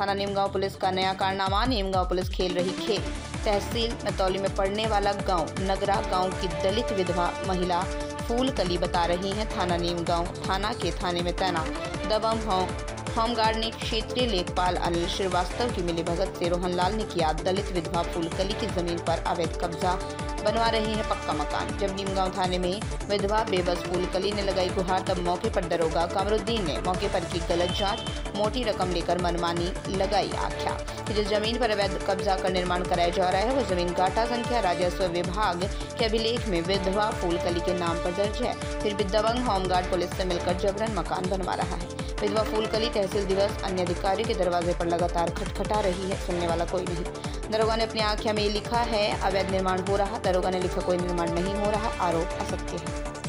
थाना नीमगांव पुलिस का नया कारनामा, नीमगांव पुलिस खेल रही खेल। तहसील मतौली में पड़ने वाला गाँव, नगरा गाँव की दलित विधवा महिला फूल कली बता रही हैं थाना नीमगांव, थाना के थाने में तैनात। दबंग होम होमगार्ड ने क्षेत्रीय लेखपाल अनिल श्रीवास्तव की मिली भगत से रोहन लाल ने किया दलित विधवा फूलकली की ज़मीन पर अवैध कब्जा। बनवा रही है पक्का मकान। जब नीमगांव थाने में विधवा बेबस फूलकली ने लगाई गुहार, तब मौके पर दरोगा कमरुद्दीन ने मौके पर की गलत जाँच, मोटी रकम लेकर मनमानी लगाई आख्या। जिस ज़मीन पर अवैध कब्जा कर निर्माण कराया जा रहा है, वह ज़मीन गाटा संख्या, राजस्व विभाग के अभिलेख में विधवा फूलकली के नाम पर दर्ज है। फिर भी दबंग होमगार्ड पुलिस से मिलकर जबरन मकान बनवा रहा है। विधवा फूलकली तहसील दिवस अन्य अधिकारियों के दरवाजे पर लगातार खटखटा रही है, सुनने वाला कोई नहीं। दरोगा ने अपनी आख्या में लिखा है, अवैध निर्माण हो रहा, दरोगा ने लिखा कोई निर्माण नहीं हो रहा, आरोप असत्य है।